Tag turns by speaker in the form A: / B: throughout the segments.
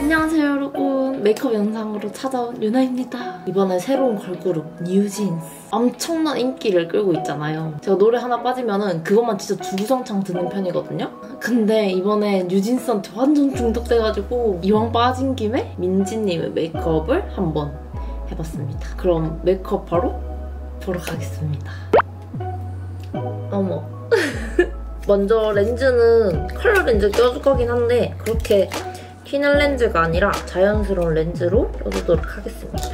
A: 안녕하세요 여러분. 메이크업 영상으로 찾아온 유나입니다. 이번에 새로운 걸그룹 뉴진스. 엄청난 인기를 끌고 있잖아요. 제가 노래 하나 빠지면은 그것만 진짜 주구장창 듣는 편이거든요. 근데 이번에 뉴진스한테 완전 중독돼가지고 이왕 빠진 김에 민지님의 메이크업을 한번 해봤습니다. 그럼 메이크업 바로 보러 가겠습니다. 어머 먼저 렌즈는 컬러 렌즈 껴줄 거긴 한데 그렇게 튀는 렌즈가 아니라 자연스러운 렌즈로 껴주도록 하겠습니다.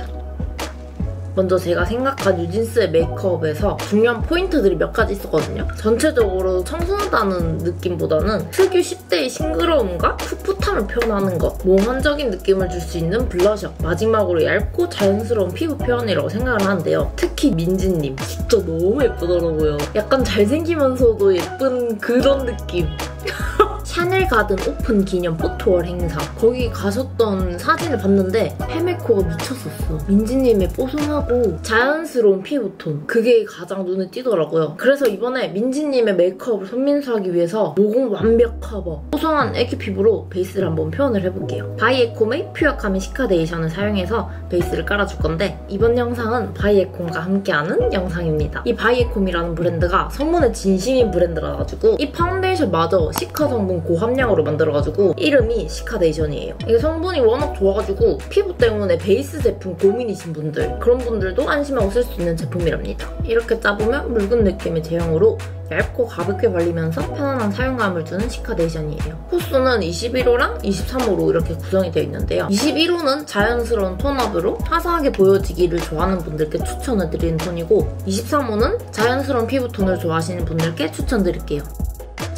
A: 먼저 제가 생각한 뉴진스의 메이크업에서 중요한 포인트들이 몇 가지 있었거든요. 전체적으로 청순하다는 느낌보다는 특유 10대의 싱그러움과 풋풋함을 표현하는 것, 몽환적인 느낌을 줄 수 있는 블러셔, 마지막으로 얇고 자연스러운 피부 표현이라고 생각을 하는데요. 특히 민지님 진짜 너무 예쁘더라고요. 약간 잘생기면서도 예쁜 그런 느낌. 샤넬 가든 오픈 기념 photo wall 행사. 거기 가셨던 사진을 봤는데 헤메코가 미쳤었어. 민지님의 뽀송하고 자연스러운 피부톤 그게 가장 눈에 띄더라고요. 그래서 이번에 민지님의 메이크업을 손민수하기 위해서 모공 완벽 커버. 뽀송한 애기 피부로 베이스를 한번 표현을 해볼게요. 바이에콤의 퓨어 카밍 시카데이션을 사용해서 베이스를 깔아줄 건데 이번 영상은 바이에콤과 함께하는 영상입니다. 이 바이에콤이라는 브랜드가 성분에 진심인 브랜드라 가지고 이 파운데이션마저 시카 성분 고함량으로 만들어가지고 이름이 시카데이션이에요. 이게 성분이 워낙 좋아가지고 피부 때문에 베이스 제품 고민이신 분들 그런 분들도 안심하고 쓸 수 있는 제품이랍니다. 이렇게 짜보면 묽은 느낌의 제형으로 얇고 가볍게 발리면서 편안한 사용감을 주는 시카데이션이에요. 호수는 21호랑 23호로 이렇게 구성이 되어 있는데요. 21호는 자연스러운 tone up으로 화사하게 보여지기를 좋아하는 분들께 추천을 드리는 톤이고 23호는 자연스러운 피부톤을 좋아하시는 분들께 추천드릴게요.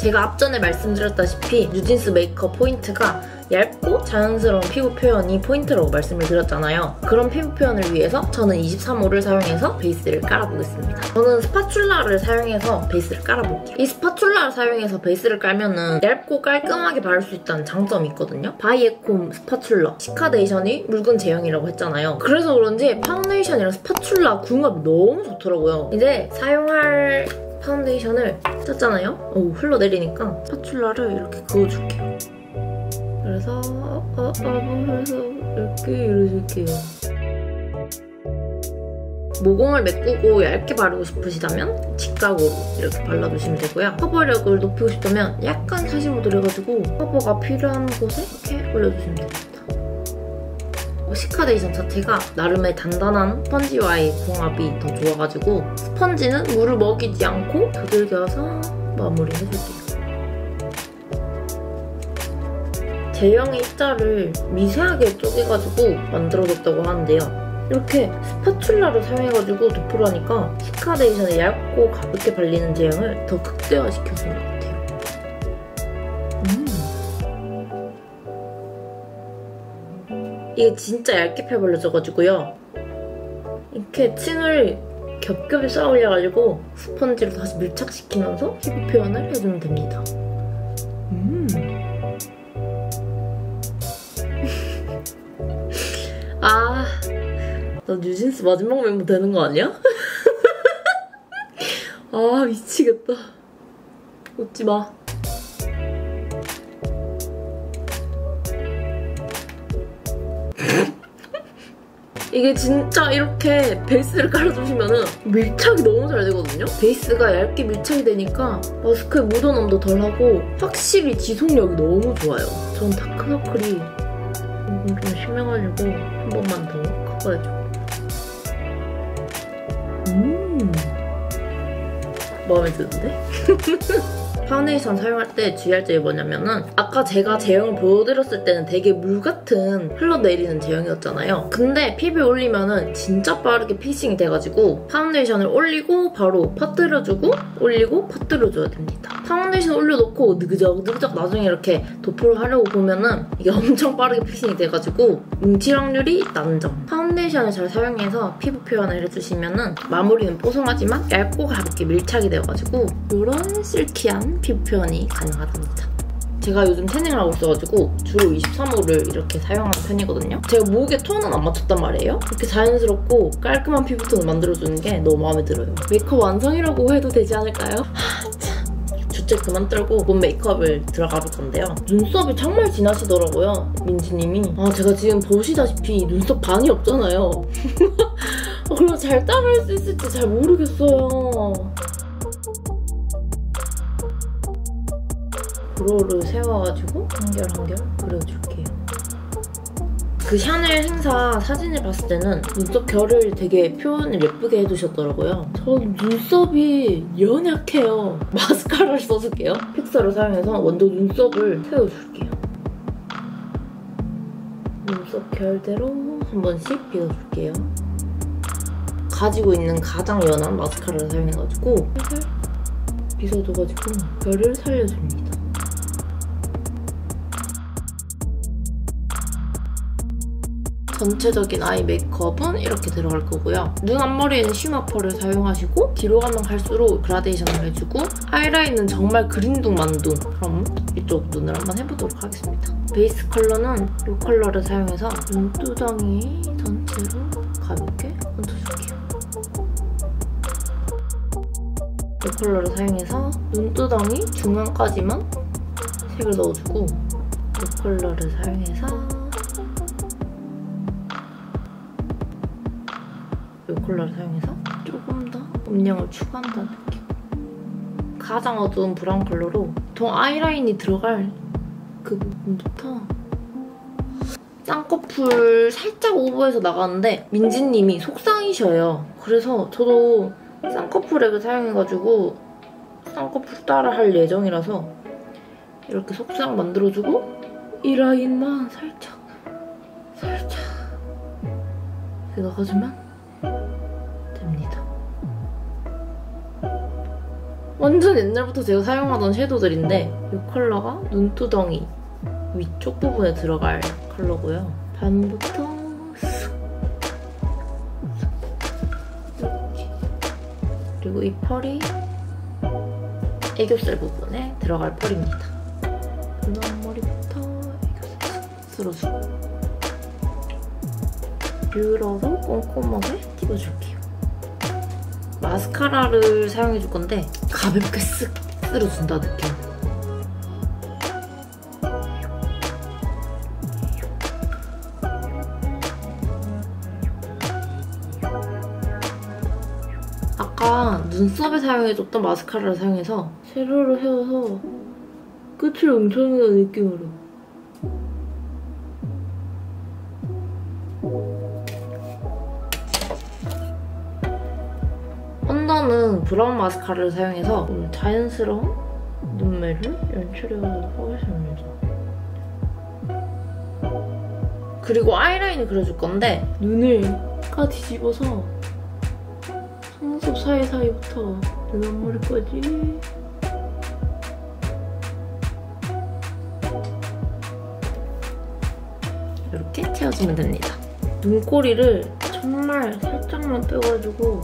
A: 제가 앞전에 말씀드렸다시피 뉴진스 메이크업 포인트가 얇고 자연스러운 피부 표현이 포인트라고 말씀을 드렸잖아요. 그런 피부 표현을 위해서 저는 23호를 사용해서 베이스를 깔아보겠습니다. 저는 spatula를 사용해서 베이스를 깔아볼게요. 이 spatula를 사용해서 베이스를 깔면 은 얇고 깔끔하게 바를 수 있다는 장점이 있거든요. 바이에콤 spatula 시카데이션이 묽은 제형이라고 했잖아요. 그래서 그런지 파운데이션이랑 spatula 궁합이 너무 좋더라고요. 이제 사용할 파운데이션을 짰잖아요? 오, 흘러내리니까 spatula를 이렇게 그어줄게요. 그래서 어, 어, 그래서 이렇게 이러줄게요. 모공을 메꾸고 얇게 바르고 싶으시다면 직각으로 이렇게 발라주시면 되고요. 커버력을 높이고 싶다면 약간 45도 해가지고 커버가 필요한 곳에 이렇게 올려주시면 됩니다. 시카데이션 자체가 나름의 단단한 스펀지와의 궁합이 더 좋아가지고 스펀지는 물을 먹이지 않고 두들겨서 마무리해줄게요. 제형의 입자를 미세하게 쪼개가지고 만들어줬다고 하는데요. 이렇게 spatula를 사용해가지고 도포를 하니까 시카데이션의 얇고 가볍게 발리는 제형을 더 극대화시켜주는 것 같아요. 이게 진짜 얇게 펴발려져가지고요. 이렇게 층을 겹겹이 쌓아 올려가지고 스펀지로 다시 밀착시키면서 피부 표현을 해주면 됩니다. 음. 아, 나 뉴진스 마지막 멤버 되는 거 아니야? 아, 미치겠다. 웃지 마. 이게 진짜 이렇게 베이스를 깔아주시면 밀착이 너무 잘 되거든요? 베이스가 얇게 밀착이 되니까 마스크에 묻어남도 덜하고 확실히 지속력이 너무 좋아요. 전 다크서클이 좀 심해가지고 한 번만 더 커버해줘. 음 마음에 드는데? 파운데이션 사용할 때 주의할 점이 뭐냐면은 아까 제가 제형을 보여드렸을 때는 되게 물 같은 흘러내리는 제형이었잖아요. 근데 피부에 올리면은 진짜 빠르게 fixing이 돼가지고 파운데이션을 올리고 바로 퍼뜨려주고 올리고 퍼뜨려줘야 됩니다. 파운데이션 올려놓고 느그적 느그적 나중에 이렇게 도포를 하려고 보면은 이게 엄청 빠르게 fixing이 돼가지고 뭉칠 확률이 낮은 점. 파운데이션을 잘 사용해서 피부 표현을 해주시면은 마무리는 뽀송하지만 얇고 가볍게 밀착이 되어가지고 이런 silky한 피부 표현이 가능하답니다. 제가 요즘 태닝을 하고 있어가지고 주로 23호를 이렇게 사용하는 편이거든요. 제가 목에 톤은 안 맞췄단 말이에요. 이렇게 자연스럽고 깔끔한 피부톤을 만들어주는 게 너무 마음에 들어요. 메이크업 완성이라고 해도 되지 않을까요? 주접 그만 떨고 본 메이크업을 들어가 볼 건데요. 눈썹이 정말 진하시더라고요, 민지님이. 아, 제가 지금 보시다시피 눈썹 반이 없잖아요. 어, 그럼 잘 따라할 수 있을지 잘 모르겠어요. brow를 세워가지고 한결 한결 그려줄게요. 그 샤넬 행사 사진을 봤을 때는 눈썹 결을 되게 표현을 예쁘게 해두셨더라고요. 전 눈썹이 연약해요. 마스카라를 써줄게요. fixer를 사용해서 먼저 눈썹을 세워줄게요. 눈썹 결대로 한 번씩 빗어줄게요. 가지고 있는 가장 연한 마스카라를 사용해가지고 살살 빗어줘가지고 결을 살려줍니다. 전체적인 아이 메이크업은 이렇게 들어갈 거고요. 눈 앞머리에는 쉬머퍼를 사용하시고 뒤로 가면 갈수록 그라데이션을 해주고 아이라인은 정말 그린둥 만둥 그럼 이쪽 눈을 한번 해보도록 하겠습니다. 베이스 컬러는 이 컬러를 사용해서 눈두덩이 전체로 가볍게 얹어줄게요. 이 컬러를 사용해서 눈두덩이 중앙까지만 색을 넣어주고 이 컬러를 사용해서 이 컬러를 사용해서 조금 더 음영을 추가한다는 느낌. 가장 어두운 브라운 컬러로 보통 아이라인이 들어갈 그 부분부터 쌍꺼풀 살짝 오버해서 나가는데 민지님이 속상이셔요. 그래서 저도 쌍꺼풀액을 사용해가지고 쌍꺼풀 따라 할 예정이라서 이렇게 속상 만들어주고 이 라인만 살짝 살짝 이렇게 넣어주면 됩니다. 완전 옛날부터 제가 사용하던 섀도우들인데 이 컬러가 눈두덩이 위쪽 부분에 들어갈 컬러고요. 반부터 그리고 이 펄이 애교살 부분에 들어갈 펄입니다. 눈 앞머리부터 애교살 쓸어주고 뷰러로 꼼꼼하게 띄워줄게요. 마스카라를 사용해줄 건데 가볍게 쓱 쓸어준다 느낌. 아까 눈썹에 사용해줬던 마스카라를 사용해서 세로로 세워서 끝을 엉청이는 느낌으로 브라운 마스카라를 사용해서 좀 자연스러운 눈매를 연출해보도록 하겠습니다. 그리고 아이라인을 그려줄 건데 눈을 까 뒤집어서 속눈썹 사이사이부터 눈 앞머리까지 이렇게 채워주면 됩니다. 눈꼬리를 정말 살짝만 빼가지고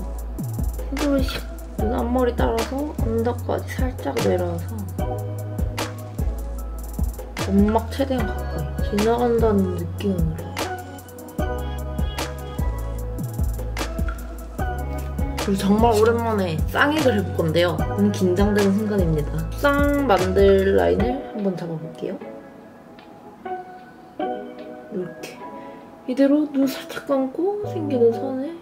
A: 손으로 샥 눈 앞머리 따라서 언더까지 살짝 내려서 점막 최대한 가까이 지나간다는 느낌으로 그리고 정말 오랜만에 쌍액을 해볼 건데요. 너무 긴장되는 순간입니다. 쌍 만들 라인을 한번 잡아볼게요. 이렇게 이대로 눈 살짝 감고 생기는 선에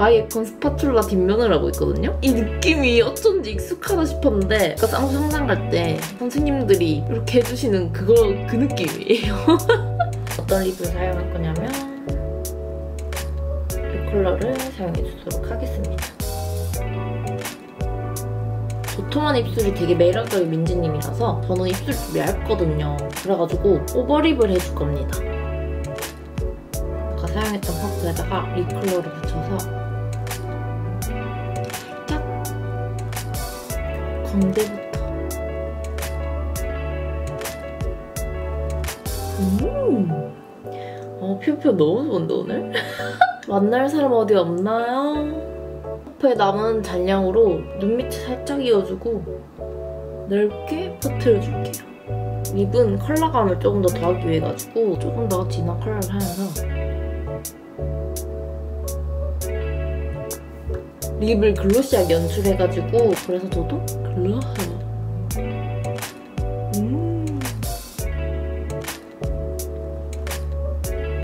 A: 아이콘 스파츌라 뒷면을 하고 있거든요? 이 느낌이 어쩐지 익숙하다 싶었는데 아까 쌍수 상상 갈때 선생님들이 이렇게 해주시는 그거 그 느낌이에요. 어떤 립을 사용할 거냐면 이 컬러를 사용해 주도록 하겠습니다. 도톰한 입술이 되게 매력적인 민지님이라서 저는 입술이 좀 얇거든요. 그래가지고 over lip을 해줄 겁니다. 아까 사용했던 퍼프에다가 립 컬러를 붙여서 광대부터 음. 어, 퓨퓨 너무 좋은데 오늘? 만날 사람 어디 없나요? 메이크업에 남은 잔량으로 눈 밑에 살짝 이어주고 넓게 퍼트려줄게요. 립은 컬러감을 조금 더 더하기 위해 가지고 조금 더 진한 컬러를 하면서 립을 glossy하게 연출해가지고 그래서 저도 글로하요 음.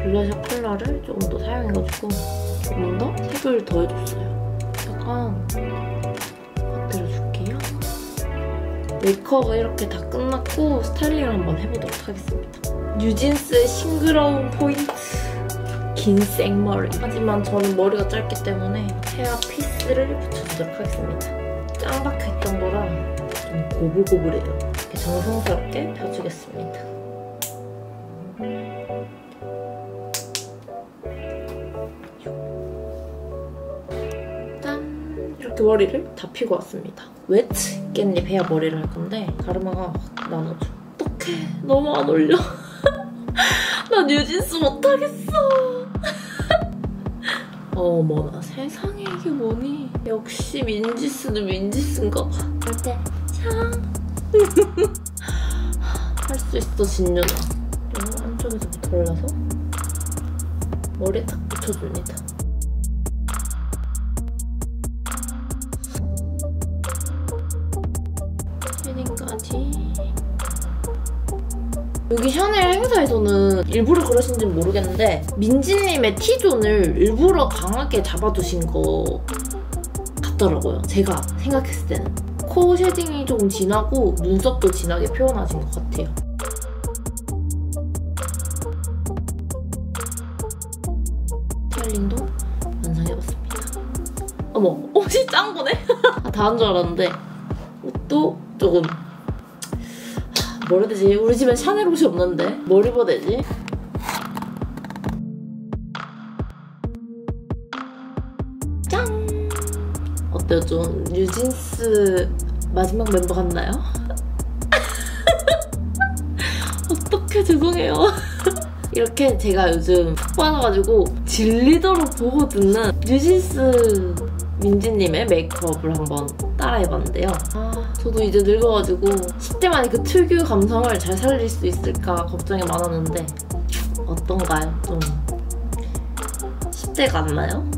A: 블러셔 컬러를 조금 더 사용해가지고 조금 더 색을 더해줬어요. 약간 퍼뜨려줄게요. 메이크업은 이렇게 다 끝났고 스타일링을 한번 해보도록 하겠습니다. 뉴진스의 싱그러운 포인트 긴 생머리 하지만 저는 머리가 짧기 때문에 hair piece를 붙여주도록 하겠습니다. 짱 박혀있던 거라 좀 고불고불해요. 이렇게 정성스럽게 펴주겠습니다. 짠! 이렇게 머리를 다 피고 왔습니다. wet 깻잎 헤어 머리를 할 건데 가르마가 확 나눠줘. 어떡해. 너무 안 어울려. 나 뉴진스 못하겠어. 어머나 세상에 이게 뭐니? 역시 민지스는 민지스인가 봐. 어때? 참. 할수 있어 진윤아. 이거 한쪽에서부터 올라서 머리에 딱 붙여줍니다. 여기 샤넬 행사에서는 일부러 그러신지는 모르겠는데 민지님의 T존을 일부러 강하게 잡아두신 거 같더라고요. 제가 생각했을 때는. 코 shading이 조금 진하고 눈썹도 진하게 표현하신 것 같아요. 스타일링도 완성해봤습니다. 어머, 옷이 짱 거네? 다 한 줄 알았는데 옷도 조금 뭐라 해야 되지? 우리 집엔 샤넬 옷이 없는데 뭘 입어야 되지? 짠! 어때요? 좀 뉴진스 마지막 멤버 같나요? 어떡해 죄송해요 이렇게 제가 요즘 푹 빠져가지고 질리도록 보고 듣는 뉴진스 민지님의 메이크업을 한번 따라해봤는데요. 아, 저도 이제 늙어가지고 10대만의 그 특유 감성을 잘 살릴 수 있을까 걱정이 많았는데 어떤가요? 좀 10대 같나요?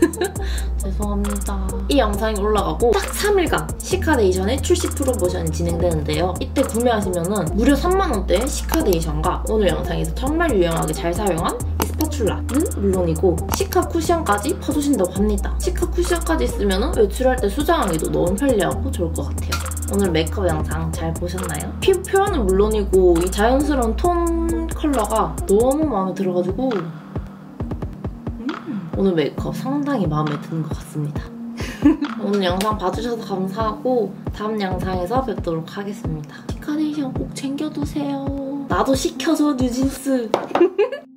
A: 죄송합니다. 이 영상이 올라가고 딱 3일간 시카데이션의 출시 프로모션이 진행되는데요. 이때 구매하시면 무려 3만원대의 시카데이션과 오늘 영상에서 정말 유용하게 잘 사용한 이 spatula는 물론이고 시카 쿠션까지 퍼주신다고 합니다. 시카 쿠션까지 있으면 외출할 때 수정하기도 너무 편리하고 좋을 것 같아요. 오늘 메이크업 영상 잘 보셨나요? 피부 표현은 물론이고 이 자연스러운 톤 컬러가 너무 마음에 들어가지고 오늘 메이크업 상당히 마음에 드는 것 같습니다. 오늘 영상 봐주셔서 감사하고 다음 영상에서 뵙도록 하겠습니다. 시카네이션 꼭 챙겨두세요. 나도 시켜줘 뉴진스.